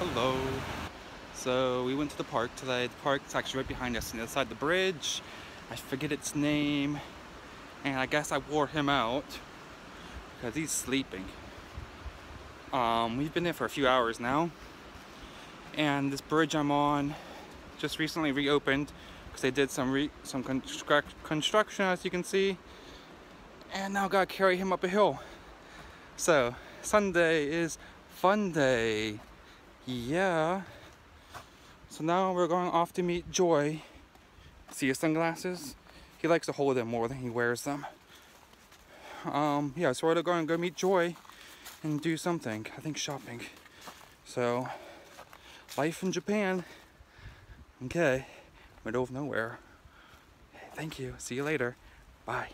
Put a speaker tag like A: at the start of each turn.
A: hello. So we went to the park today. The park's actually right behind us on the other side of the bridge. I forget its name. And I guess I wore him out because he's sleeping. Um, we've been there for a few hours now. And this bridge I'm on just recently reopened because they did some re some construct construction as you can see. And now gotta carry him up a hill. So Sunday is fun day. Yeah. So now we're going off to meet Joy. See his sunglasses? He likes to hold them more than he wears them. Um, yeah, so we're going to go meet Joy and do something. I think shopping. So, life in Japan. Okay, middle of nowhere. Thank you. See you later. Bye.